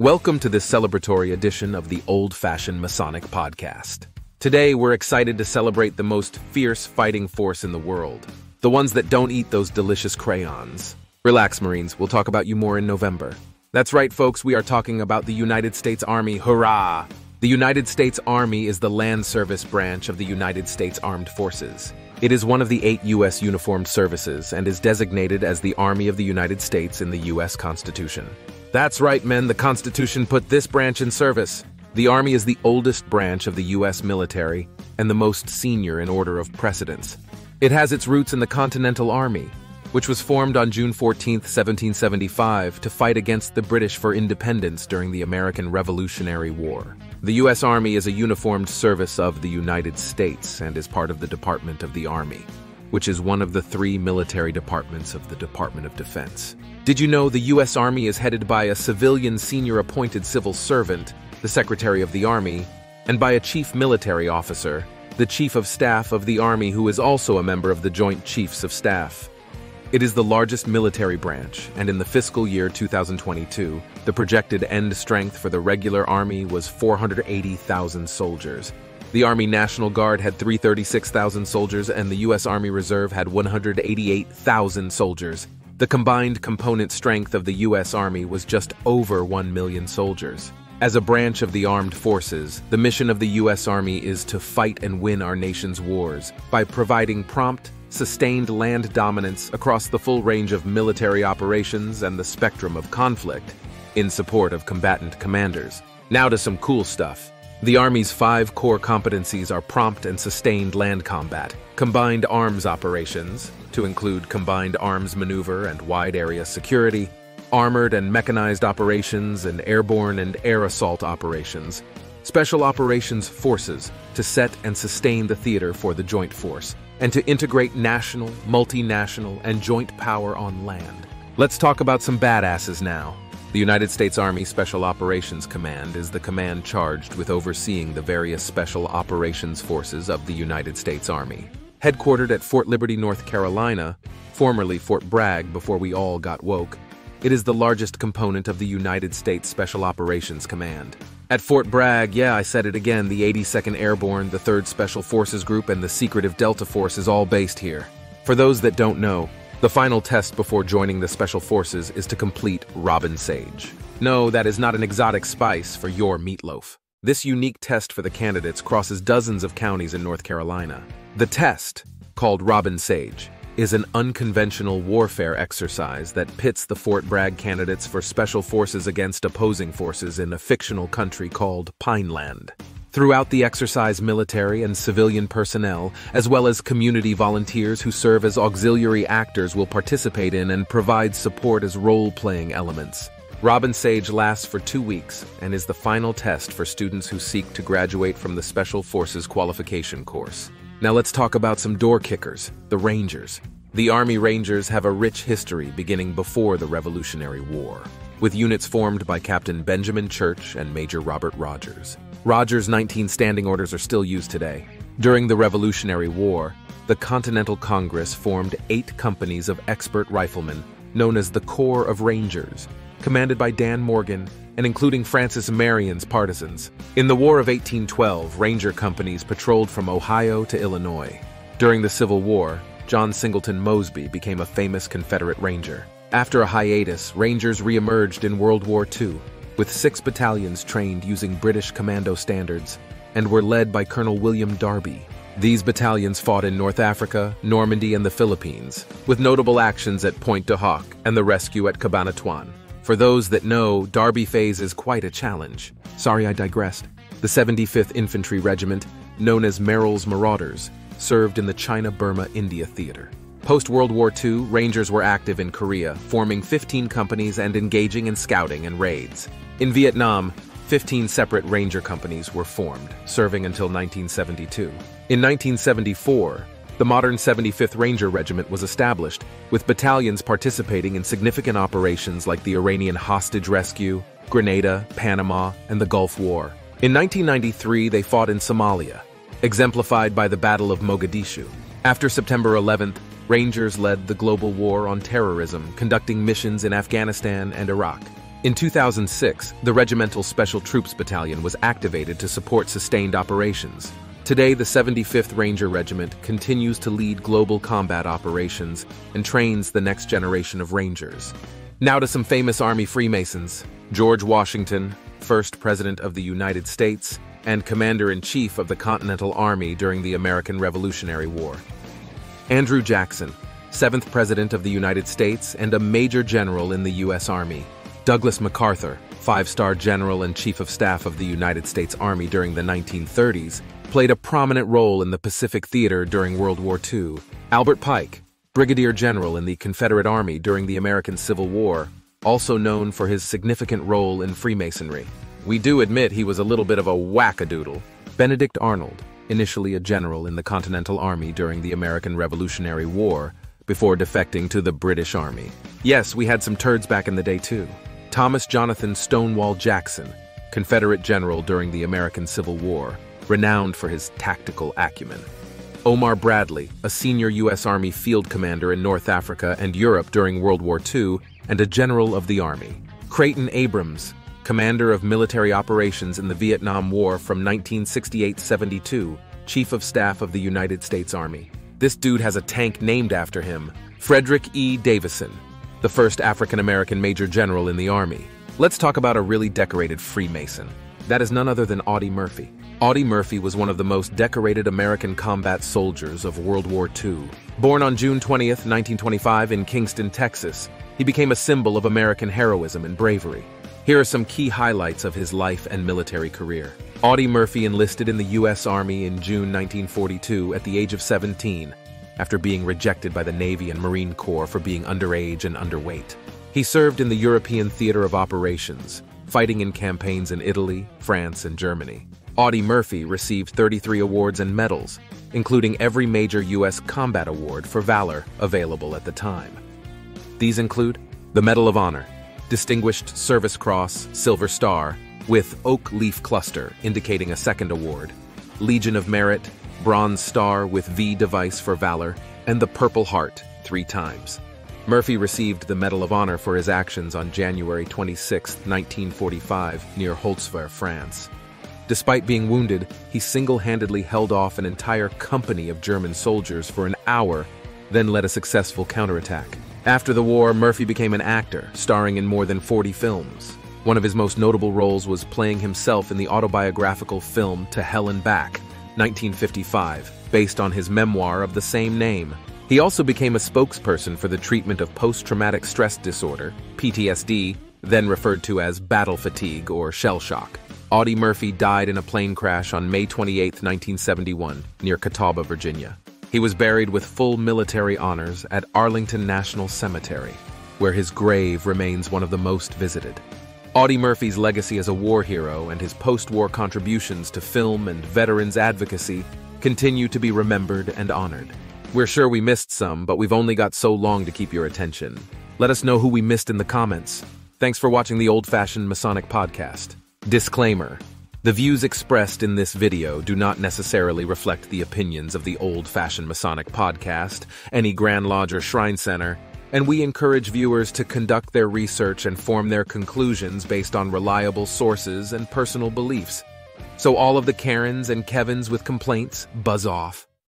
Welcome to this celebratory edition of the Old Fashioned Masonic Podcast. Today, we're excited to celebrate the most fierce fighting force in the world, the ones that don't eat those delicious crayons. Relax, Marines, we'll talk about you more in November. That's right, folks, we are talking about the United States Army. Hurrah! The United States Army is the land service branch of the United States Armed Forces. It is one of the eight U.S. uniformed services and is designated as the Army of the United States in the U.S. Constitution. That's right, men, the Constitution put this branch in service. The Army is the oldest branch of the U.S. military and the most senior in order of precedence. It has its roots in the Continental Army, which was formed on June 14, 1775, to fight against the British for independence during the American Revolutionary War. The U.S. Army is a uniformed service of the United States and is part of the Department of the Army, which is one of the three military departments of the Department of Defense. Did you know the U.S. Army is headed by a civilian senior appointed civil servant, the Secretary of the Army, and by a chief military officer, the Chief of Staff of the Army who is also a member of the Joint Chiefs of Staff. It is the largest military branch, and in the fiscal year 2022, the projected end strength for the regular Army was 480,000 soldiers. The Army National Guard had 336,000 soldiers, and the U.S. Army Reserve had 188,000 soldiers. The combined component strength of the U.S. Army was just over 1 million soldiers. As a branch of the armed forces, the mission of the U.S. Army is to fight and win our nation's wars by providing prompt, sustained land dominance across the full range of military operations and the spectrum of conflict in support of combatant commanders. Now to some cool stuff. The Army's five core competencies are prompt and sustained land combat, combined arms operations, to include combined arms maneuver and wide area security, armored and mechanized operations, and airborne and air assault operations, special operations forces to set and sustain the theater for the joint force, and to integrate national, multinational, and joint power on land. Let's talk about some badasses now. The United States Army Special Operations Command is the command charged with overseeing the various special operations forces of the United States Army. Headquartered at Fort Liberty, North Carolina, formerly Fort Bragg before we all got woke, it is the largest component of the United States Special Operations Command. At Fort Bragg, yeah, I said it again, the 82nd Airborne, the 3rd Special Forces Group, and the secretive Delta Force is all based here. For those that don't know, the final test before joining the Special Forces is to complete Robin Sage. No, that is not an exotic spice for your meatloaf. This unique test for the candidates crosses dozens of counties in North Carolina. The test, called Robin Sage, is an unconventional warfare exercise that pits the Fort Bragg candidates for special forces against opposing forces in a fictional country called Pineland. Throughout the exercise, military and civilian personnel, as well as community volunteers who serve as auxiliary actors, will participate in and provide support as role playing elements. Robin Sage lasts for two weeks and is the final test for students who seek to graduate from the Special Forces Qualification course. Now let's talk about some door kickers, the Rangers. The Army Rangers have a rich history beginning before the Revolutionary War, with units formed by Captain Benjamin Church and Major Robert Rogers. Rogers' 19 standing orders are still used today. During the Revolutionary War, the Continental Congress formed eight companies of expert riflemen, known as the Corps of Rangers, commanded by Dan Morgan and including Francis Marion's partisans. In the War of 1812, ranger companies patrolled from Ohio to Illinois. During the Civil War, John Singleton Mosby became a famous Confederate ranger. After a hiatus, rangers reemerged in World War II with six battalions trained using British commando standards and were led by Colonel William Darby. These battalions fought in North Africa, Normandy, and the Philippines, with notable actions at Pointe du Hoc and the rescue at Cabanatuan. For those that know, Darby phase is quite a challenge. Sorry I digressed. The 75th Infantry Regiment, known as Merrill's Marauders, served in the China-Burma India Theater. Post-World War II, Rangers were active in Korea, forming 15 companies and engaging in scouting and raids. In Vietnam, 15 separate ranger companies were formed, serving until 1972. In 1974, the modern 75th Ranger Regiment was established, with battalions participating in significant operations like the Iranian hostage rescue, Grenada, Panama, and the Gulf War. In 1993, they fought in Somalia, exemplified by the Battle of Mogadishu. After September 11th, Rangers led the global war on terrorism, conducting missions in Afghanistan and Iraq. In 2006, the Regimental Special Troops Battalion was activated to support sustained operations. Today, the 75th Ranger Regiment continues to lead global combat operations and trains the next generation of Rangers. Now to some famous Army Freemasons. George Washington, first President of the United States and Commander-in-Chief of the Continental Army during the American Revolutionary War. Andrew Jackson, seventh President of the United States and a Major General in the U.S. Army. Douglas MacArthur, five-star General and Chief of Staff of the United States Army during the 1930s played a prominent role in the Pacific Theater during World War II. Albert Pike, Brigadier General in the Confederate Army during the American Civil War, also known for his significant role in Freemasonry. We do admit he was a little bit of a wackadoodle. Benedict Arnold, initially a general in the Continental Army during the American Revolutionary War, before defecting to the British Army. Yes, we had some turds back in the day too. Thomas Jonathan Stonewall Jackson, Confederate general during the American Civil War, renowned for his tactical acumen. Omar Bradley, a senior U.S. Army field commander in North Africa and Europe during World War II, and a general of the Army. Creighton Abrams, commander of military operations in the Vietnam War from 1968-72, Chief of Staff of the United States Army. This dude has a tank named after him, Frederick E. Davison, the first African-American Major General in the Army. Let's talk about a really decorated Freemason. That is none other than Audie Murphy. Audie Murphy was one of the most decorated American combat soldiers of World War II. Born on June 20, 1925 in Kingston, Texas, he became a symbol of American heroism and bravery. Here are some key highlights of his life and military career. Audie Murphy enlisted in the U.S. Army in June 1942 at the age of 17, after being rejected by the Navy and Marine Corps for being underage and underweight. He served in the European Theater of Operations, fighting in campaigns in Italy, France, and Germany. Audie Murphy received 33 awards and medals, including every major U.S. combat award for valor available at the time. These include the Medal of Honor, Distinguished Service Cross, Silver Star, with Oak Leaf Cluster indicating a second award, Legion of Merit, Bronze Star with V device for valor, and the Purple Heart three times. Murphy received the Medal of Honor for his actions on January 26, 1945, near Holzwihr, France. Despite being wounded, he single-handedly held off an entire company of German soldiers for an hour, then led a successful counterattack. After the war, Murphy became an actor, starring in more than 40 films. One of his most notable roles was playing himself in the autobiographical film To Hell and Back, 1955, based on his memoir of the same name. He also became a spokesperson for the treatment of post-traumatic stress disorder, PTSD, then referred to as battle fatigue or shell shock. Audie Murphy died in a plane crash on May 28, 1971, near Catawba, Virginia. He was buried with full military honors at Arlington National Cemetery, where his grave remains one of the most visited. Audie Murphy's legacy as a war hero and his post-war contributions to film and veterans advocacy continue to be remembered and honored. We're sure we missed some, but we've only got so long to keep your attention. Let us know who we missed in the comments. Thanks for watching the Old Fashioned Masonic Podcast. Disclaimer. The views expressed in this video do not necessarily reflect the opinions of the Old Fashioned Masonic Podcast, any Grand Lodge or Shrine Center, and we encourage viewers to conduct their research and form their conclusions based on reliable sources and personal beliefs. So all of the Karens and Kevins with complaints, buzz off.